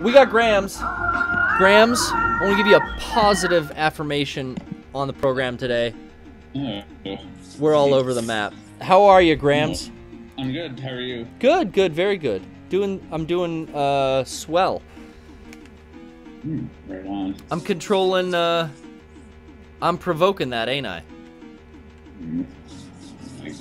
We got Grams. Grams, I want to give you a positive affirmation on the program today. Oh, We're all over the map. How are you, Grams? I'm good. How are you? Good, good, very good. Doing, I'm doing uh, swell. Hmm, right on. I'm controlling. Uh, I'm provoking that, ain't I? Hmm, I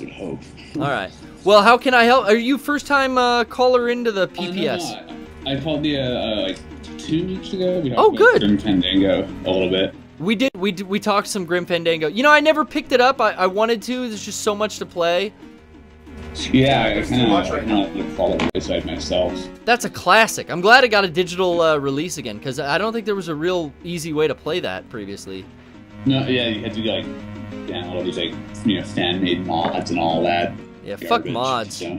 would hope. All right. Well, how can I help? Are you first time uh, caller into the Oh, no, PPS? no, I, I called you uh, like two weeks ago. We Oh, good. Grim Fandango a little bit. We did. We did, we talked some Grim Fandango. You know, I never picked it up. I, I wanted to. There's just so much to play. Yeah, I kind of much right want to follow the myself. That's a classic. I'm glad it got a digital uh, release again because I don't think there was a real easy way to play that previously. No, yeah, you had to like download all these like you know fan made mods and all that. Yeah, fuck mods. So,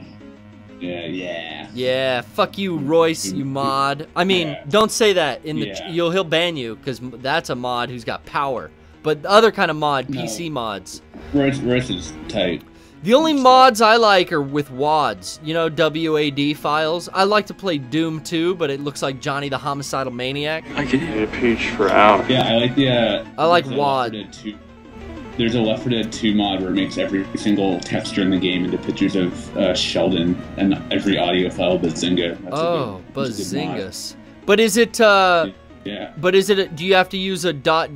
yeah, yeah. Yeah, fuck you, Royce, you mod. I mean, Yeah. don't say that in the. Yeah. You'll he'll ban you because that's a mod who's got power. But the other kind of mod, No. PC mods. Royce, Royce is tight. The only mods I like are with WADs. You know, WAD files. I like to play Doom 2, but it looks like Johnny the Homicidal Maniac. I could hit a page for hours. Yeah, I like the. Uh, I like there's WAD. Left 4 Dead 2 There's a Left 4 Dead 2 mod where it makes every single texture in the game into pictures of uh, Sheldon and every audio file Bazinga. That's Oh, good- that's a good mod. Bazingas. But is it? uh Yeah. But is it? A, do you have to use a dot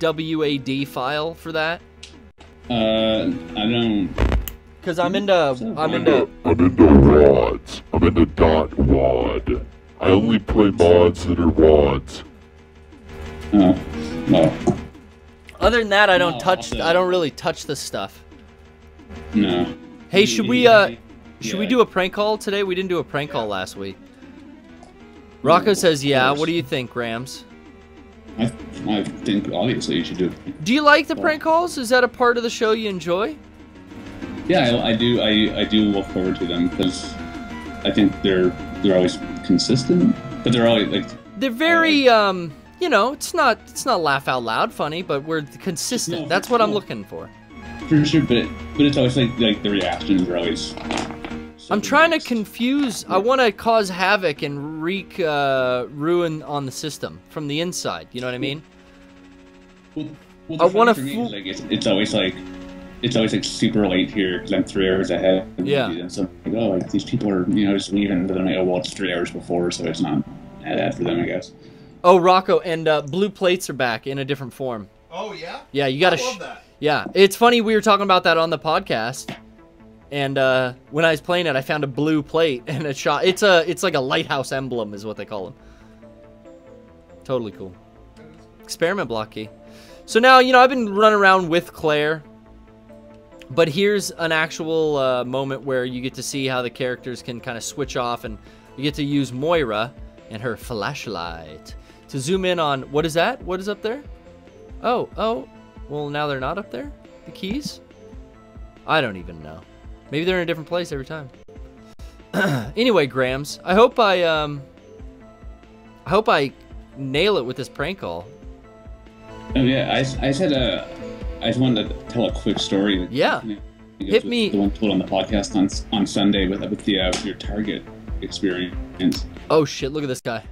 WAD file for that? Uh, I don't. Because I'm into. I'm into. I'm into rods. I'm into dot wad. I only play mods that are wads. Oh, well, Other than that, I don't No, touch. I don't really touch this stuff. no. Hey, should we? Yeah, uh Should we do a prank call today? We didn't do a prank call last week. Rocco says, "Yeah." What do you think, Rams? I, I think obviously you should do it. Do you like the prank calls? Is that a part of the show you enjoy? Yeah, I, I do. I, I do look forward to them because I think they're they're always consistent, but they're always like They're very, um, you know, it's not it's not laugh out loud funny, but we're consistent. No, That's what I'm looking for. for sure. But but it's always like like the reactions are always. I'm trying to mixed. confuse. I want to cause havoc and wreak uh, ruin on the system from the inside. You know what I mean? Well, well, I wanna fun for me fool- like it's, it's always like it's always like super late here because I'm three hours ahead. Yeah. And so like, oh, like these people are you know just leaving, but then like, oh well, it's three hours before, so it's not bad for them, I guess. Oh, Rocco, and uh, blue plates are back in a different form. Oh yeah. Yeah, you gotta. I love that. yeah, it's funny. We were talking about that on the podcast, and uh, when I was playing it, I found a blue plate and a shot. It's a. It's like a lighthouse emblem, is what they call them. Totally cool. Experiment block key. So now you know I've been running around with Claire, but here's an actual uh, moment where you get to see how the characters can kind of switch off, and you get to use Moira and her flashlight to zoom in on what is that? What is up there? Oh, oh. Well, now they're not up there? The keys? I don't even know. Maybe they're in a different place every time. anyway, Grams, I hope I um I hope I nail it with this prank call. Oh yeah, I, I said uh, I just wanted to tell a quick story. Yeah. Hit me- The one told on the podcast on on Sunday with with the uh, your Target experience. Oh shit, look at this guy.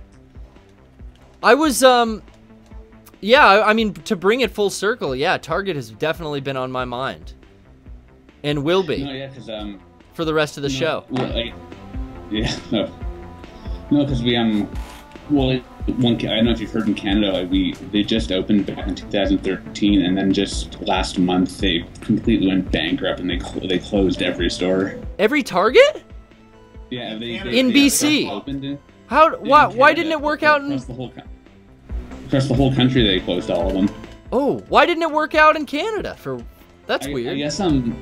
I was um yeah, I, I mean to bring it full circle, yeah, Target has definitely been on my mind. And will be No, yeah, because um. for the rest of the no, show. Well, like, yeah, no, no, because we um, well, it, one I don't know if you've heard in Canada, like, we they just opened back in 2013, and then just last month they completely went bankrupt and they cl- they closed every store. Every Target? Yeah, they, In they, they BC. just Opened in, How in why why didn't it work out in across the whole co- across the whole country? They closed all of them. Oh, why didn't it work out in Canada? For that's I, weird. I guess um,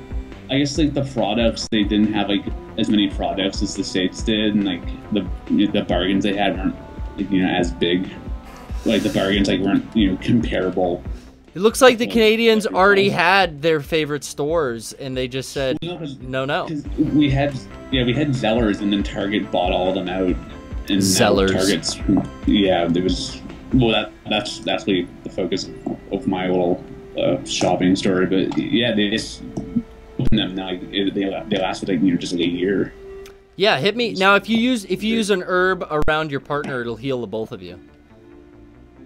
I guess like the products they didn't have like as many products as the states did, and like the the bargains they had weren't like, you know as big. Like the bargains like weren't you know comparable. It looks like the Canadians already had their favorite stores, and they just said, no, know, 'cause- "No, no." 'cause we had yeah we had Zellers, and then Target bought all of them out. And Zellers. Target's yeah there was well that that's that's really the focus of my little uh, shopping story. But yeah, they just opened them now. They they lasted like you know just like a year. Yeah, hit me now. If you use if you use an herb around your partner, it'll heal the both of you.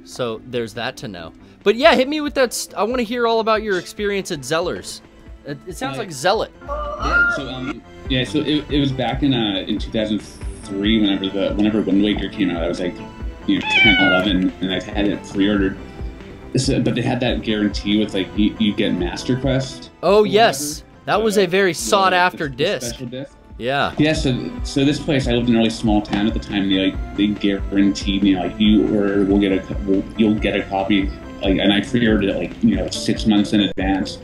So there's that to know. But yeah, hit me with that. St- I want to hear all about your experience at Zeller's. It, it sounds Uh, like Zealot. Yeah, so um, yeah, so it, it was back in uh in 2003 whenever the whenever Wind Waker came out. I was like, you know, 10, 11, and I've had it pre-ordered. So, but they had that guarantee with like you, you get Master Quest. Oh yes, that was a very sought after disc. Disc. Yeah. Yeah, so so this place I lived in a really small town at the time. They like they guaranteed me like you or we'll get a we'll, you'll get a copy like and I pre-ordered it like you know six months in advance.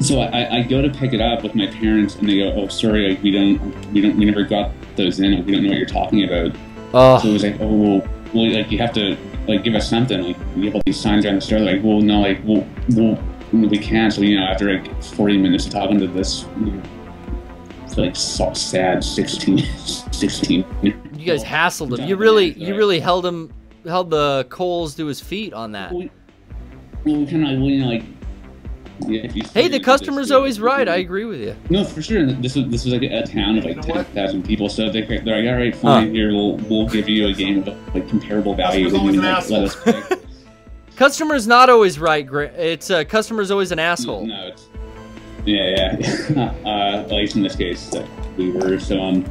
So I, I go to pick it up with my parents and they go oh sorry like we don't we don't we never got those in we don't know what you're talking about. So it Oh, was like oh well, well like you have to like give us something like we have all these signs around the store like well no like we'll, we'll we can't so you know after like 40 minutes of talking to this you know, like so sad 16 16 you guys hassled him. You really, you really held him, held the coals to his feet on that. well, we, well, we kind of well, you know like yeah, Hey, the this- customer's yeah, always right. I agree with you. no for sure this was this was like a town of like You know 10,000 people so they, they're like all right fine Huh. here we'll we'll give you a game of like comparable value Customer's and always you, an like, let us pick Customer's not always right. Gra- It's uh, customer's always an asshole. No, it's yeah, yeah. uh, at least in this case, uh, we were so um.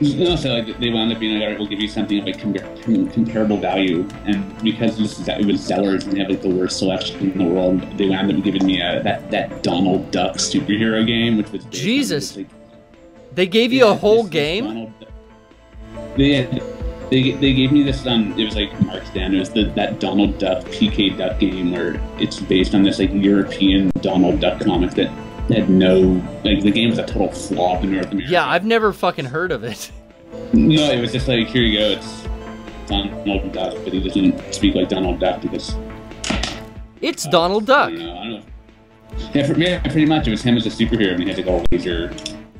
No, so like, they wound up being like, all right, we'll give you something of like com- comparable value, and because this is, it was Zellers and they have like the worst selection in the world, they wound up giving me a, that that Donald Duck superhero game, which was Jesus. like, They gave you yeah, a whole this- game. Duck- They, they, they gave me this um it was like marked down it was the that Donald Duck PK Duck game where it's based on this like European Donald Duck comic that had no like the game was a total flop in North America. Yeah, I've never fucking heard of it. no, it was just like here you go, it's Donald Duck, but he doesn't speak like Donald Duck because It's Donald Duck. you know, I don't know. Yeah, for, yeah, pretty much it was him as a superhero and he had like a laser.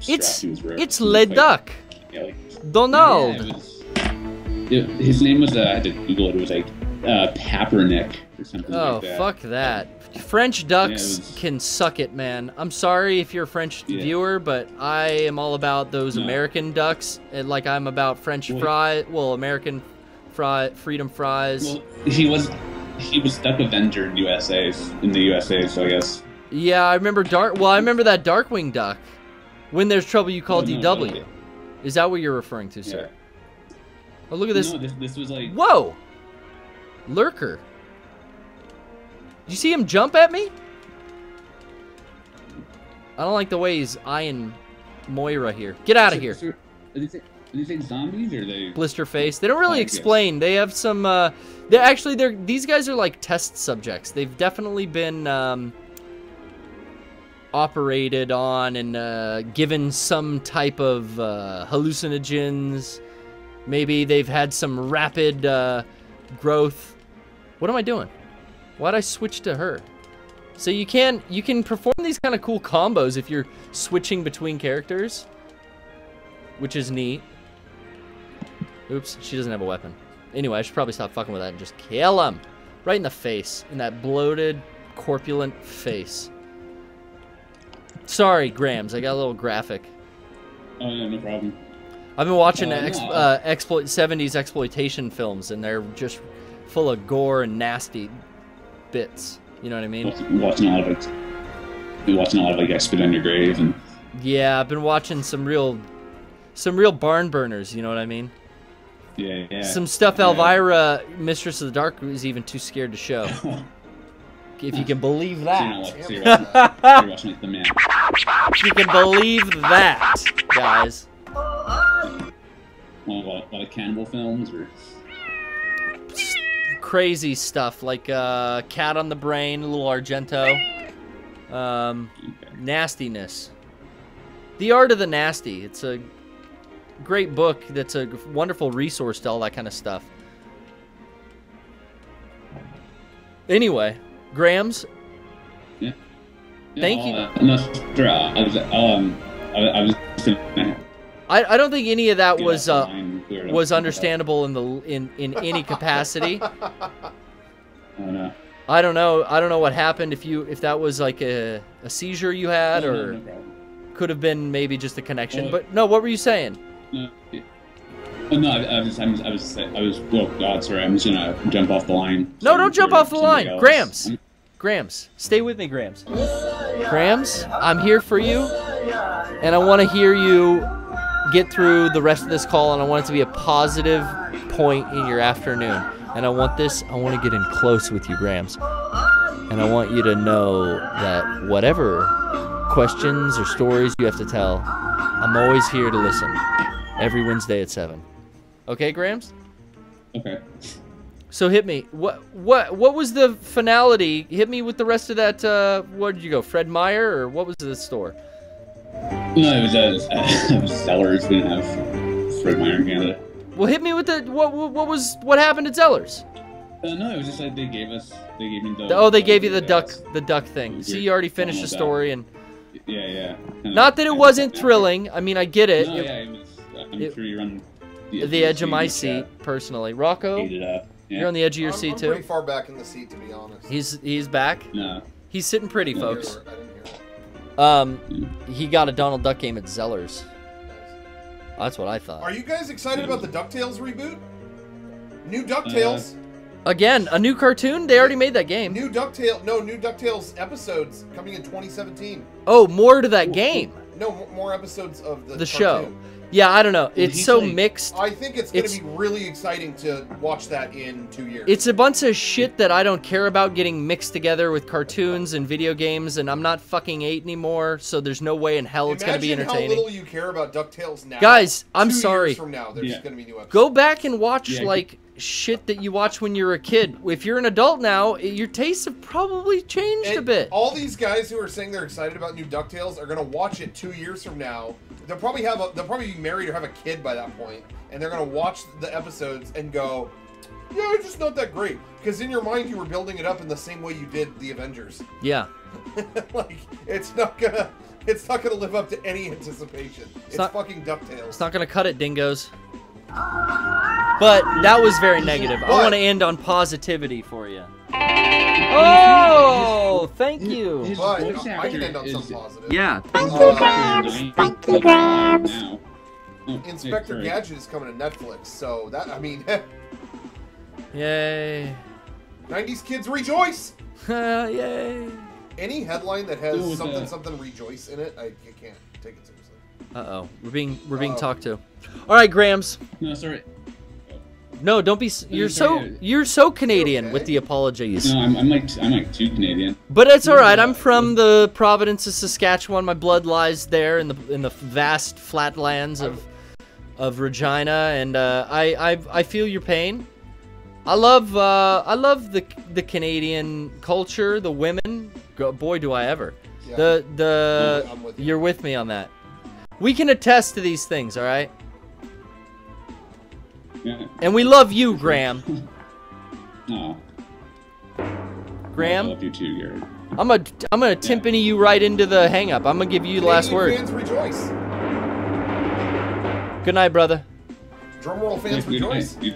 It's it's It Le Duck. Yeah, like, Donald. Yeah, it was, it- his name was, uh, I had to Google it, it was like uh, Paperinik or something Oh, like that. fuck that. French ducks it was- can suck it, man. I'm sorry if you're a French Yeah. viewer, but I am all about those No. American ducks, and like I'm about French Well- fry, well, American fry, freedom fries. Well, he was he was Duck Avenger in USA in the USA, so I guess. yeah, I remember dark. Well, I remember that Darkwing duck. When there's trouble, you call Oh, no, DW. okay. Is that what you're referring to, sir? Oh, look at this. No, this this was like Whoa! Lurker. You see him jump at me? I don't like the way he's eyeing Moira here. Get out of here. Are these, are these zombies or are they? Blister face. They don't really explain. They have some uh they're actually they're these guys are like test subjects. They've definitely been um operated on and uh, given some type of uh, hallucinogens. Maybe they've had some rapid uh, growth. What am I doing? Why'd I switch to her? So you can you can perform these kind of cool combos if you're switching between characters, which is neat. Oops, she doesn't have a weapon. Anyway, I should probably stop fucking with that and just kill him. Right in the face. In that bloated, corpulent face. Sorry, Grams. I got a little graphic. Oh no, no problem. I've been watching Uh, ex- no. uh, exploit 70s exploitation films, and they're just full of gore and nasty bits. You know what I mean? Watching, a lot of like, watching a lot of like I spit on your grave and Yeah, I've been watching some real, some real barn burners. You know what I mean? yeah, yeah. Some stuff Yeah. Elvira, Mistress of the Dark, is even too scared to show. If you can believe So you're not that. so you're watching, you're like the. If you can believe that, guys. Well, a lot of cannibal films or Crazy stuff like uh, Cat on the Brain, a little Argento. Um, nastiness. The Art of the Nasty. It's a great book that's a wonderful resource to all that kind of stuff. Anyway, Grams, Yeah, Thank I'll, you. Uh, I was um I, I was I, I don't think any of that was uh, the line cleared up. was understandable in the in in any capacity. Oh no. I don't know. I don't know what happened. If you if that was like a, a seizure you had No, or no could have been maybe just a connection. Uh, But no, what were you saying? No, oh, no, I, I was, I was, I was, I was. Oh God, sorry. I'm just gonna jump off the line. No, don't jump off the line. else. Grams. I'm- Grams, stay with me, Grams. Grams, I'm here for you, and I want to hear you get through the rest of this call, and I want it to be a positive point in your afternoon. And I want this, I want to get in close with you, Grams. And I want you to know that whatever questions or stories you have to tell, I'm always here to listen. Every Wednesday at 7. Okay, Grams? Okay. So hit me. What what what was the finality? Hit me with the rest of that. Uh, where did you go? Fred Meyer or what was the store? No, it was uh, it was Zellers. We didn't have Fred Meyer in Canada. Well, hit me with the what what, what was what happened at Zellers? Uh, no, it was just like they gave us. They gave me the. Oh, they gave you the duck the duck thing. Weird See, you already finished the funnel story, and Yeah, yeah. Kinda- not that it wasn't like thrilling. I mean, I get it. No, It- yeah, it was. I'm it- sure you're on the edge of my chat, seat, personally. Rocco, it up. Yeah. you're on the edge of your I'm, seat I'm too. pretty far back in the seat, to be honest. He's he's back. No. He's sitting pretty, Yeah. folks. I didn't hear it. Um, he got a Donald Duck game at Zellers. That's what I thought. Are you guys excited about the DuckTales reboot? New DuckTales. Again, a new cartoon? They already made that game. new DuckTales, No, new DuckTales episodes coming in 2017. Oh, more to that game. No, more episodes of the The show. Cartoon. Yeah, I don't know. It's so like- mixed. I think it's going to be really exciting to watch that in two years. It's a bunch of shit that I don't care about getting mixed together with cartoons and video games, and I'm not fucking eight anymore, so there's no way in hell it's gonna be Imagine how entertaining. little you care about DuckTales now. Guys, I'm Two years sorry. from now, there's Yeah. going to be new episodes. Go back and watch Yeah, like shit that you watch when you're a kid. If you're an adult now, your tastes have probably changed a bit. All these guys who are saying they're excited about new Ducktales are gonna watch it two years from now. They'll probably have a, they'll probably be married or have a kid by that point, and they're gonna watch the episodes and go, "Yeah, it's just not that great." Because in your mind, you were building it up in the same way you did the Avengers. Yeah. like it's not gonna, it's not gonna live up to any anticipation. It's, not- fucking Ducktales. It's not gonna cut it, dingoes. But that was very negative. I want to end on positivity for you. Oh, thank you. His But voice I actor can end on something positive. Yeah. his voice actor is Thank you, Grams. Oh, Inspector. Gadget is coming to Netflix, so that I mean, Yay. 90s kids rejoice. Yay. Any headline that has Go with something the- something rejoice in it, I, I can't take it seriously. Uh oh, we're being we're being Uh-oh. talked to. All right, Grams. No, sorry. No, don't be. You're so you're so Canadian okay? with the apologies. No, I'm, I'm like I'm like too Canadian. But it's all right. I'm from the province of Saskatchewan. My blood lies there in the in the vast flatlands of of Regina, and uh, I, I I feel your pain. I love uh, I love the the Canadian culture, the women. Go, boy, do I ever. Yeah. The the I'm with you. you're with me on that. We can attest to these things, all right? Yeah. And we love you, Graham. No. I Graham, love you too, Garrett. I'm a I'm gonna timpani you right into the hang up. I'm gonna give you the last Canadian word. Fans rejoice. Good night, brother. Drumroll fans Good night. rejoice. You-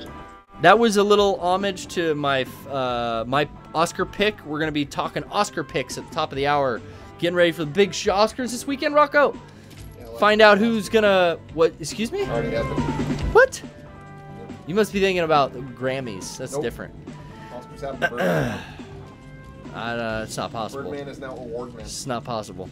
That was a little homage to my uh, my Oscar pick. We're gonna be talking Oscar picks at the top of the hour, getting ready for the big Oscars this weekend. Rocco, Yeah, like- find out who's gonna what? Excuse me? Already happened. What? You must be thinking about the Grammys. That's Nope. different. Oscars happened. Birdman. Uh, it's not possible. Birdman is now award man. It's not possible.